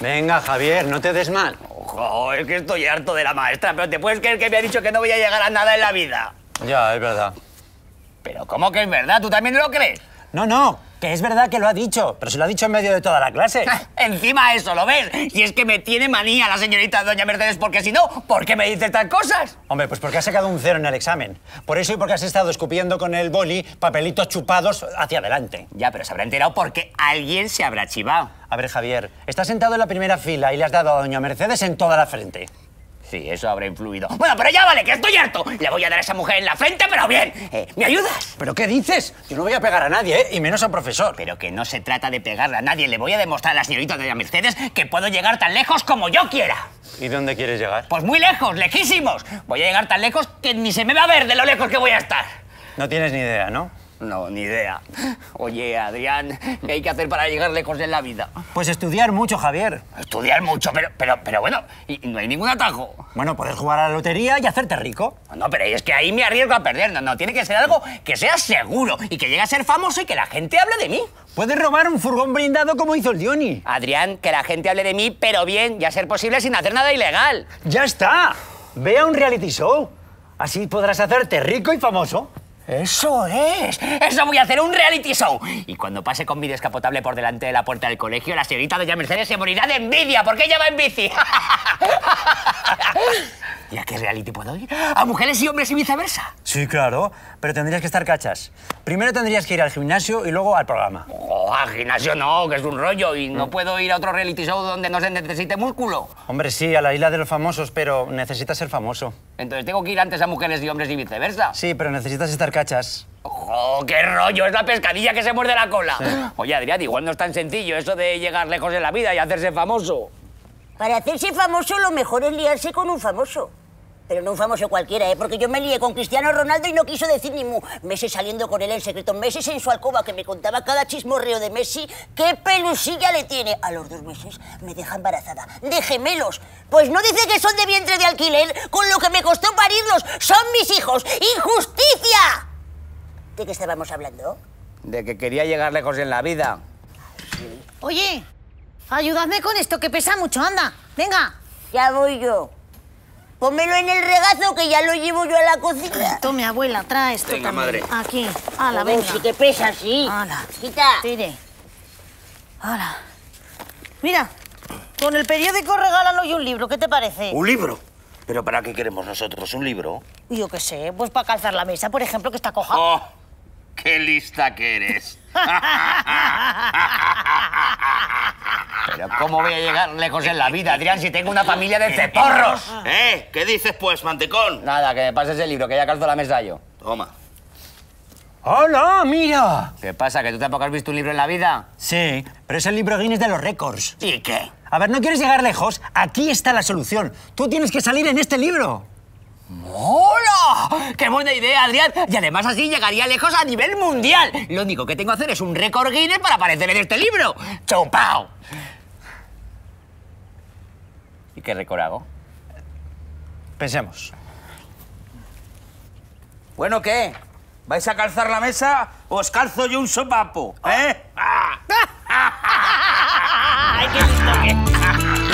Venga, Javier, no te des mal. Ojo, es que estoy harto de la maestra, pero ¿te puedes creer que me ha dicho que no voy a llegar a nada en la vida? Ya, es verdad. Pero ¿cómo que es verdad? ¿Tú también lo crees? No, no, que es verdad que lo ha dicho, pero se lo ha dicho en medio de toda la clase. Encima eso, ¿lo ves? Y es que me tiene manía la señorita doña Mercedes, porque si no, ¿por qué me dice estas cosas? Hombre, pues porque has sacado un cero en el examen. Por eso y porque has estado escupiendo con el boli papelitos chupados hacia adelante. Ya, pero se habrá enterado porque alguien se habrá chivado. A ver, Javier, estás sentado en la primera fila y le has dado a doña Mercedes en toda la frente. Sí, eso habrá influido. Bueno, pero ya vale, que estoy harto. Le voy a dar a esa mujer en la frente, pero bien. Eh, ¿Me ayudas? ¿Pero qué dices? Yo no voy a pegar a nadie, ¿eh? Y menos a un profesor. Pero que no se trata de pegarle a nadie. Le voy a demostrar a la señorita doña Mercedes que puedo llegar tan lejos como yo quiera. ¿Y dónde quieres llegar? Pues muy lejos, lejísimos. Voy a llegar tan lejos que ni se me va a ver de lo lejos que voy a estar. No tienes ni idea, ¿no? No, ni idea. Oye, Adrián, ¿qué hay que hacer para llegar lejos en la vida? Pues estudiar mucho, Javier. Estudiar mucho, pero, pero, pero bueno, y no hay ningún atajo. Bueno, puedes jugar a la lotería y hacerte rico. No, pero es que ahí me arriesgo a perder. No, no, tiene que ser algo que sea seguro y que llegue a ser famoso y que la gente hable de mí. Puedes robar un furgón blindado como hizo el Diony. Adrián, que la gente hable de mí, pero bien, y a ser posible sin hacer nada ilegal. ¡Ya está! Ve a un reality show. Así podrás hacerte rico y famoso. Eso es. Eso voy a hacer un reality show. Y cuando pase con mi descapotable por delante de la puerta del colegio, la señorita doña Mercedes se morirá de envidia porque ella va en bici. ¿Y a qué reality puedo ir? ¿A mujeres y hombres y viceversa? Sí, claro, pero tendrías que estar cachas. Primero tendrías que ir al gimnasio y luego al programa. Oh, al gimnasio no, que es un rollo y no puedo ir a otro reality show donde no se necesite músculo. Hombre, sí, a la isla de los famosos, pero necesitas ser famoso. Entonces tengo que ir antes a mujeres y hombres y viceversa. Sí, pero necesitas estar cachas. ¡Oh, qué rollo! Es la pescadilla que se muerde la cola. Oye, Adrián, igual no es tan sencillo eso de llegar lejos en la vida y hacerse famoso. Para hacerse famoso lo mejor es liarse con un famoso. Pero no un famoso cualquiera, ¿eh? Porque yo me lié con Cristiano Ronaldo y no quiso decir ni mu. Meses saliendo con él en secreto, meses en su alcoba que me contaba cada chismorreo de Messi. ¡Qué pelusilla le tiene! A los dos meses me deja embarazada. ¡De gemelos! Pues no dice que son de vientre de alquiler, con lo que me costó parirlos. ¡Son mis hijos! ¡Injusticia! ¿De qué estábamos hablando? De que quería llegar lejos en la vida. Oye, ayúdame con esto que pesa mucho, anda. Venga. Ya voy yo. Pónmelo en el regazo que ya lo llevo yo a la cocina. Tome, abuela, trae esto Venga, también. madre. Aquí. Joder, venga. Sí que pesa, sí. Hala. Quita. Tire. Hala. Mira, con el periódico regálalo y un libro. ¿Qué te parece? ¿Un libro? ¿Pero para qué queremos nosotros un libro? Yo qué sé, pues para calzar la mesa, por ejemplo, que está coja. ¡Oh! ¡Qué lista que eres! Pero ¿cómo voy a llegar lejos en la vida, Adrián, si tengo una familia de ceporros? ¿Eh? ¿Qué dices, pues, mantecón? Nada, que me pases el libro, que ya calzo la mesa yo. Toma. ¡Hola, mira! ¿Qué pasa, que tú tampoco has visto un libro en la vida? Sí, pero es el libro Guinness de los récords. ¿Y qué? A ver, ¿no quieres llegar lejos? Aquí está la solución. Tú tienes que salir en este libro. ¡Hola! ¡Qué buena idea, Adrián! Y además así llegaría lejos a nivel mundial. Lo único que tengo que hacer es un récord Guinness para aparecer en este libro. ¡Chupao! ¿Y qué récord hago? Pensemos. Bueno, ¿qué? ¿Vais a calzar la mesa o os calzo yo un sopapo? ¿Eh? ¡Ah! ¡Ay, qué listo que es!